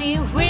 We wish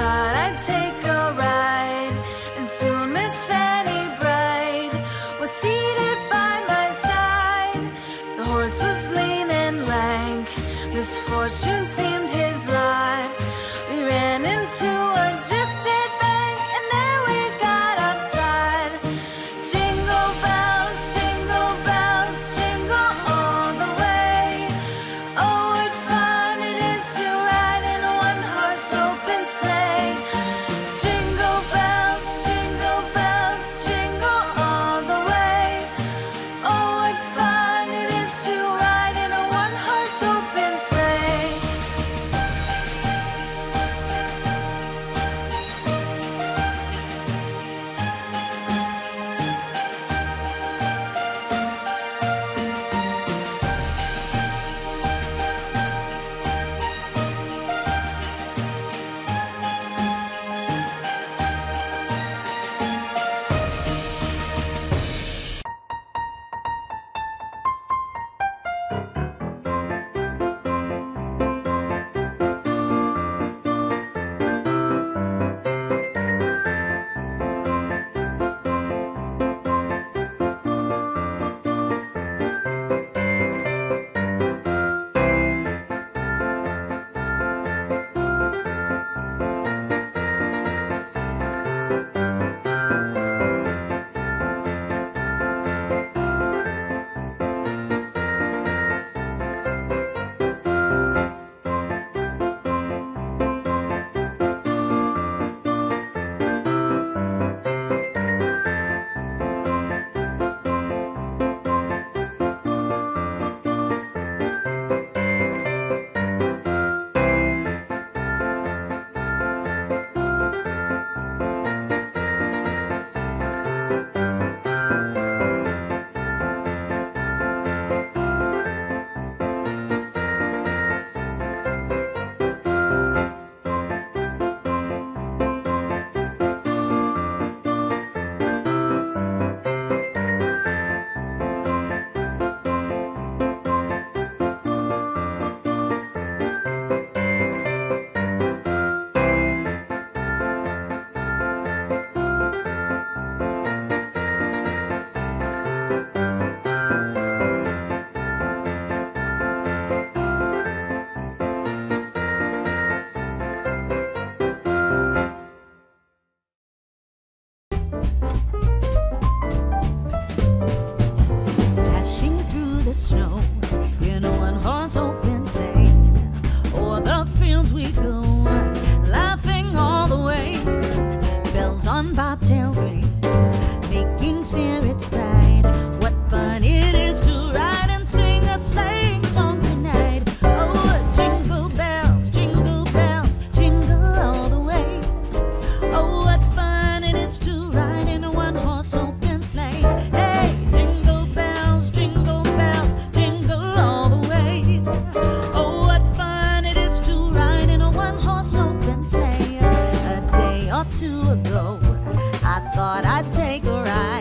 thought I'd take ago. I thought I'd take a ride.